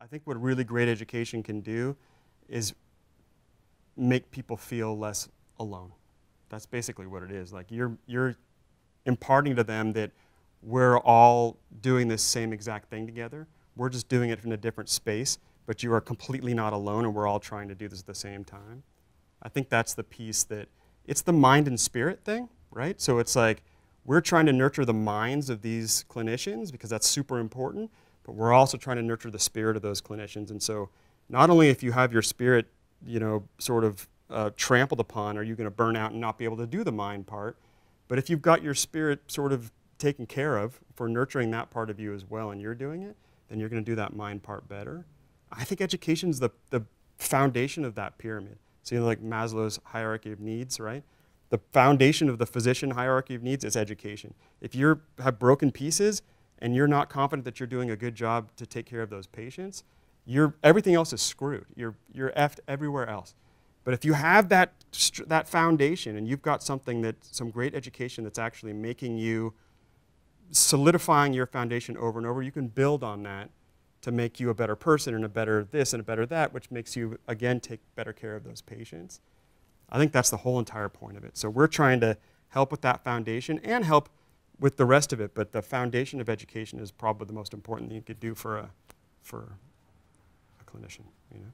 I think what really great education can do is make people feel less alone. That's basically what it is. Like you're, you're imparting to them that we're all doing this same exact thing together. We're just doing it in a different space, but you are completely not alone and we're all trying to do this at the same time. I think that's the piece that it's the mind and spirit thing, right? So it's like we're trying to nurture the minds of these clinicians because that's super important, but we're also trying to nurture the spirit of those clinicians. And so not only if you have your spirit, you know, sort of uh, trampled upon, are you going to burn out and not be able to do the mind part, but if you've got your spirit sort of taken care of for nurturing that part of you as well and you're doing it, then you're going to do that mind part better. I think education is the, the foundation of that pyramid. So, you know, like Maslow's hierarchy of needs, right? The foundation of the physician hierarchy of needs is education. If you have broken pieces and you're not confident that you're doing a good job to take care of those patients, you're, everything else is screwed. You're, you're effed everywhere else. But if you have that, that foundation and you've got something that, some great education that's actually making you, solidifying your foundation over and over, you can build on that to make you a better person and a better this and a better that, which makes you, again, take better care of those patients. I think that's the whole entire point of it. So we're trying to help with that foundation and help with the rest of it, but the foundation of education is probably the most important thing you could do for a, for a clinician, you know?